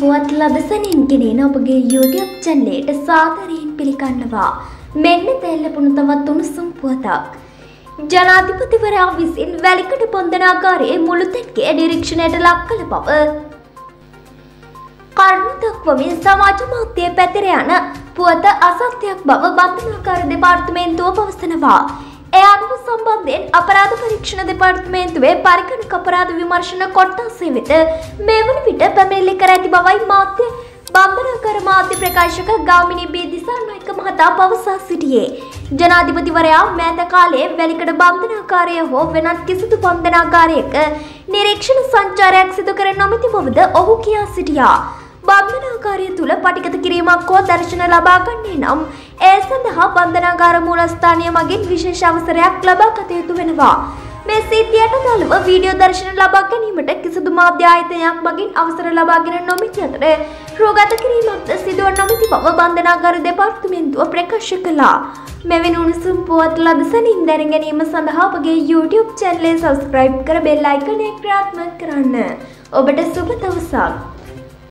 පුවත් ලදසනින් ගෙනෙන ඔබගේ YouTube චැනලයට සාදරයෙන් පිළිගන්නවා. මෙන්න තෙල්ලපුණු තවත් උණුසුම් පුවතක්. ජනාධිපතිවරයා විසින් වැලිකඩ පොන්දනාකාරයේ මුළුතැන්ගේ නිරීක්ෂණයට ලක් කළ බව. කරුණු දක්වමින් සමාජ මාධ්‍යයේ පැතිර යන පුවත අසත්‍යයක් බව බන්ධනාකාර දෙපාර්තමේන්තුව පවසනවා. ඒ අනුව සම්බන්ධයෙන් අපරාධ පරීක්ෂණ දෙපාර්තමේන්තුවේ පරිගණක අපරාධ විමර්ශන කොට්ටාසේ වෙත මේ වන විට පැමිණිලි කර ඇති බවයි මාධ්‍ය බන්ධනාකාර මාධ්‍ය ප්‍රකාශක ගාමිණී බී දිසානායක මහතා පවසා සිටියේ. ජනාධිපතිවරයා මෑත කාලයේ වැලිකඩ බන්ධනාකාරය හෝ වෙනත් කිසිදු බන්ධනාකාරයක නිරීක්ෂණ සංචාරයක් සිදු කර නොමැති බවද ඔහු කියා සිටියා. බන්ධනාකාරය තුළ පටිගත කිරීමක් හෝ දර්ශන ලබා ගන්නේ නම් ඒ සඳහා බන්ධනාගාර මූලස්ථානය මගින් විශේෂ අවසරයක් ලබා ගත යුතු වෙනවා. මේ සිද්ධියට අදාළව වීඩියෝ දර්ශන ලබා ගැනීමට කිසිදු මාධ්‍ය ආයතනයක් මගින් අවසර ලබාගෙන නොමැති අතර රෝගත කිරීමක්ද සිදුව නොමැති බව බන්ධනාගාර දෙපාර්තමේන්තුව ප්‍රකාශ කළා. මෙවැනි උණුසුම් පුවත් ලදසනින් දැන ගැනීම සඳහා අපගේ YouTube චැනලය සබස්ක්‍රයිබ් කර බෙල් අයිකනය ක්‍රියාත්මක කරන්න. ඔබට සුබ දවසක්.